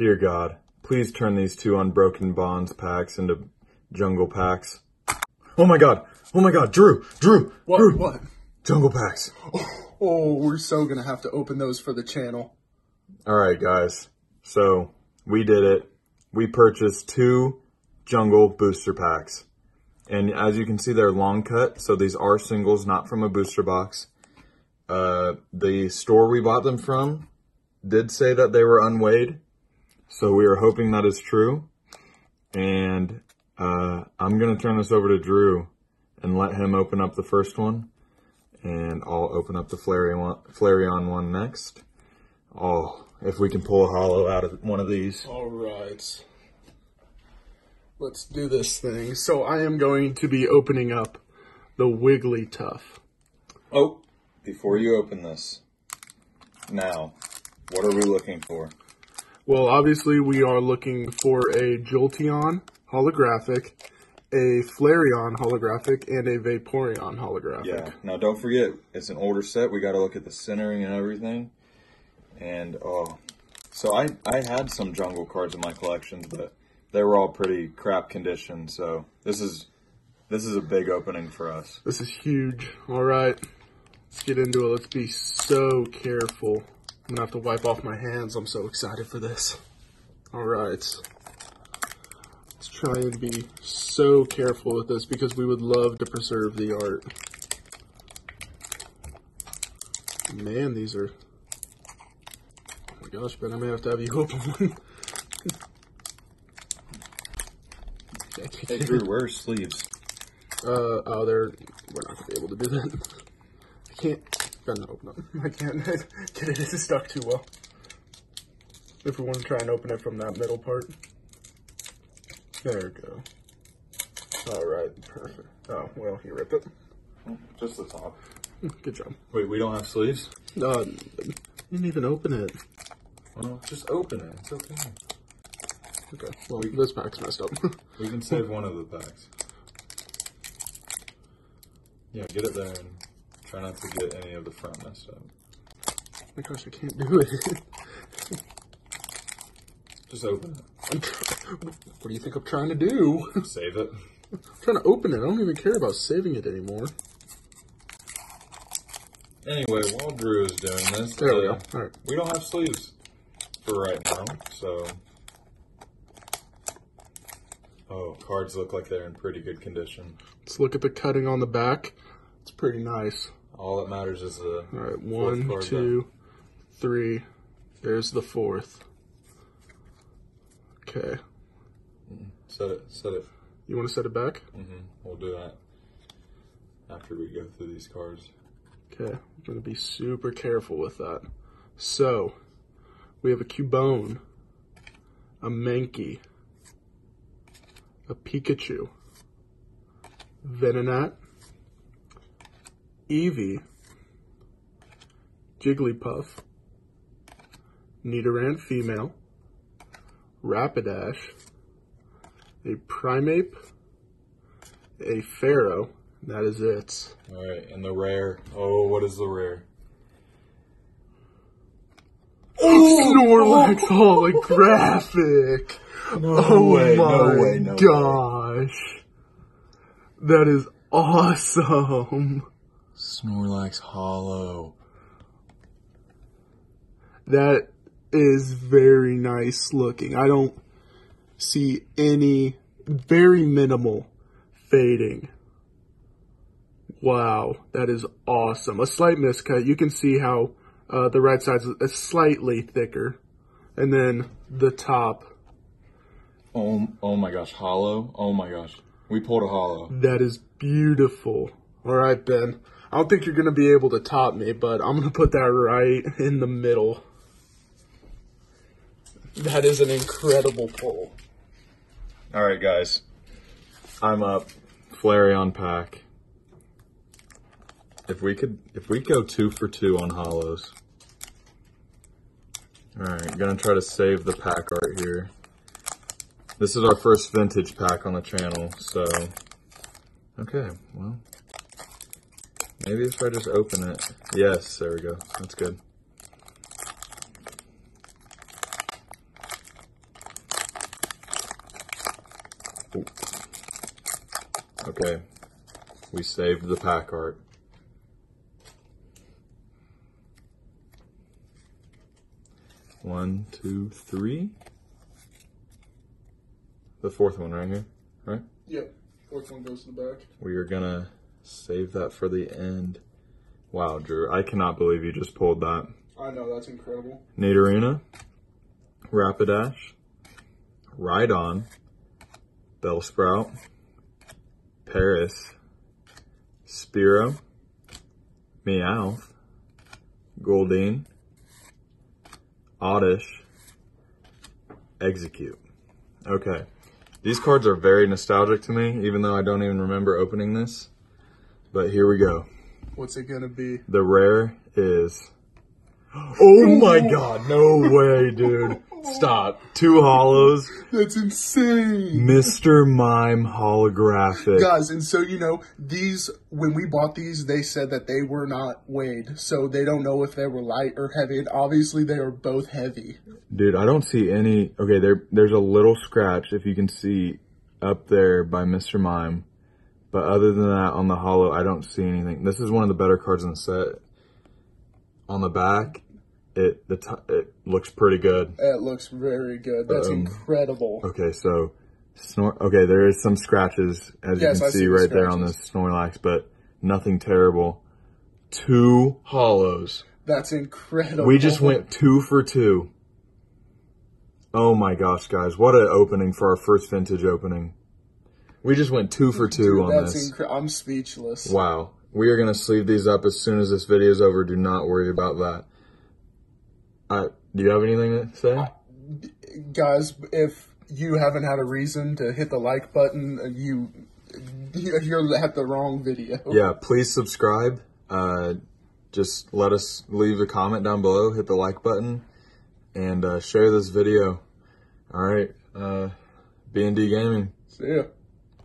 Dear God, please turn these two Unbroken Bonds packs into jungle packs. Oh my God. Oh my God. Drew, Drew, What? Drew. What? Jungle packs. Oh, we're so gonna have to open those for the channel. All right, guys. So we did it. We purchased two jungle booster packs. And as you can see, they're long cut. So these are singles, not from a booster box. Uh, the store we bought them from did say that they were unweighed. So we are hoping that is true. And uh, I'm going to turn this over to Drew and let him open up the first one. And I'll open up the Flareon one, Flareon one next. Oh, if we can pull a holo out of one of these. All right. Let's do this thing. So I am going to be opening up the Wigglytuff. Oh, before you open this, now, what are we looking for? Well, obviously we are looking for a Jolteon holographic, a Flareon holographic, and a Vaporeon holographic. Yeah. Now, don't forget, it's an older set. We got to look at the centering and everything. And oh, so I I had some jungle cards in my collections, but they were all pretty crap condition. So this is this is a big opening for us. This is huge. All right. Let's get into it. Let's be so careful. I'm gonna have to wipe off my hands. I'm so excited for this. All right. Let's try and be so careful with this because we would love to preserve the art. Man, these are. Oh my gosh, Ben, I may have to have you open one. Hey Drew, where sleeves? Uh, oh, they're, we're not gonna be able to do that. I can't, gotta open them. I can't get it, it's stuck too well. If we want to try and open it from that middle part. There we go. Alright, perfect. Oh, well, he ripped it. Just the top. Good job. Wait, we don't have sleeves? Uh, you didn't even open it. Well, just open it. It's okay. Okay, well, this pack's messed up. We can save one of the packs. Yeah, get it there and try not to get any of the front messed up. oh my gosh, I can't do it. Just open it. What do you think I'm trying to do? Save it. I'm trying to open it. I don't even care about saving it anymore. Anyway, while Drew is doing this, There we uh, go. Alright. we don't have sleeves for right now, so. Oh, cards look like they're in pretty good condition. Let's look at the cutting on the back. It's pretty nice. All that matters is the. All right, one, two, three. There's the fourth. Okay. Set it. Set it. You want to set it back? Mm-hmm. We'll do that after we go through these cards. Okay. I'm going to be super careful with that. So, we have a Cubone, a Mankey, a Pikachu, Venonat, Eevee, Jigglypuff, Nidoran female, Rapidash, a Primeape, a Fearow. That is it. All right, and the rare. Oh, what is the rare? Snorlax holographic. No oh way, my no way, no way. gosh. That is awesome. Snorlax Holo. That is very nice looking. I don't see any very minimal fading. Wow, that is awesome. A slight miscut. You can see how uh, the right side is slightly thicker. And then the top, Oh, oh my gosh, Holo. Oh my gosh, we pulled a Holo. that is beautiful. All right, Ben. I don't think you're going to be able to top me, but I'm going to put that right in the middle. That is an incredible pull. All right, guys, I'm up. Flareon pack. If we could, if we go two for two on holos. All right, gonna try to save the pack art here. This is our first vintage pack on the channel, so okay. Well, Maybe if I just open it. Yes, there we go. That's good. Ooh. Okay. We saved the pack art. One, two, three. The fourth one right here, right? Yep. Fourth one goes to the back. We are gonna save that for the end. Wow, Drew, I cannot believe you just pulled that. I know, that's incredible. Nidorina, Rapidash, Rhydon, Bellsprout, Paras, Spearow, Meowth, Goldeen, Oddish, Exeggcute. Okay. These cards are very nostalgic to me, even though I don't even remember opening this. But here we go. What's it gonna be? The rare is. Oh my god, no way, dude. Stop. Two holos. That's insane. Mr. Mime holographic. Guys, and so you know, these when we bought these, they said that they were not weighed, so they don't know if they were light or heavy. And obviously, they are both heavy. Dude, I don't see any. Okay, there, there's a little scratch if you can see up there by Mr. Mime. But other than that, on the holo, I don't see anything. This is one of the better cards in the set. On the back, it the t- it looks pretty good. It looks very good. That's Um, incredible. Okay, so snor. Okay, there is some scratches as Yes, you can see see the right there on the. Snorlax, but nothing terrible. Two holos. That's incredible. We just went two for two. Oh my gosh, guys, what an opening for our first vintage opening. We just went two for two Dude, on that's this. incre- I'm speechless. Wow. We are going to sleeve these up as soon as this video is over. Do not worry about that. Uh, do you have anything to say? Guys, if you haven't had a reason to hit the like button, you you're at the wrong video. Yeah, please subscribe. Uh, just let us leave a comment down below, hit the like button, and uh, share this video. All right, uh, B&D Gaming. See ya.